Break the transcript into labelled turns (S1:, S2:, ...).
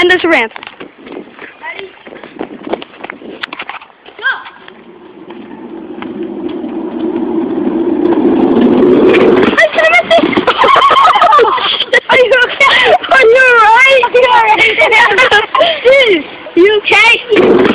S1: And there's a ramp. Are you okay? Are you alright? Yeah. You okay?